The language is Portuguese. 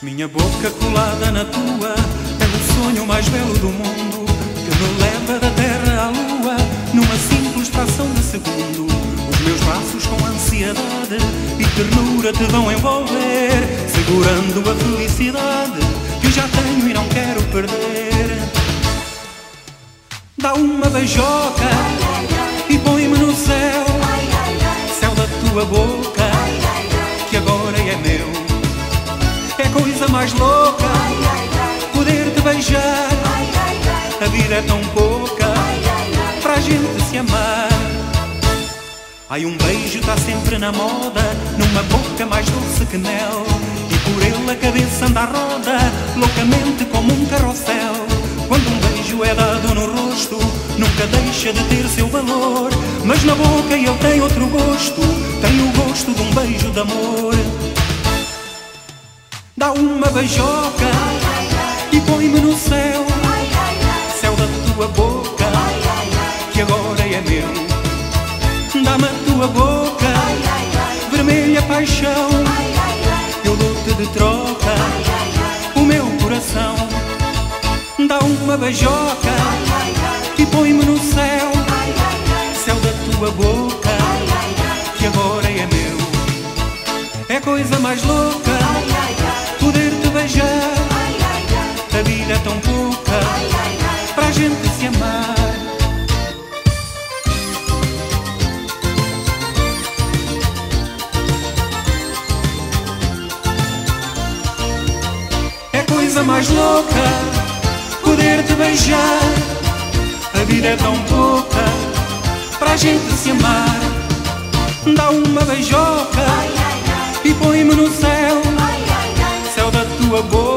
Minha boca colada na tua é o sonho mais belo do mundo que me leva da terra à lua numa simples fração de segundo. Os meus braços com ansiedade e ternura te vão envolver, segurando a felicidade que já tenho e não quero perder. Dá uma beijoca e põe-me no céu, céu da tua boca coisa mais louca poder te beijar. A vida é tão pouca para a gente se amar. Ai, um beijo tá sempre na moda, numa boca mais doce que mel. E por ele a cabeça anda à roda, loucamente como um carrossel. Quando um beijo é dado no rosto, nunca deixa de ter seu valor. Mas na boca ele tem outro gosto, Dá uma beijoca e põe-me no céu, céu da tua boca, que agora é meu. Dá-me a tua boca, vermelha paixão, eu dou-te de troca o meu coração. Dá uma beijoca e põe-me no céu, céu da tua boca, que agora é meu. É coisa mais louca a gente se amar. É coisa mais louca poder te beijar. A vida é tão pouca para a gente se amar. Dá uma beijoca ai, ai, ai. e põe-me no céu, céu da tua boca.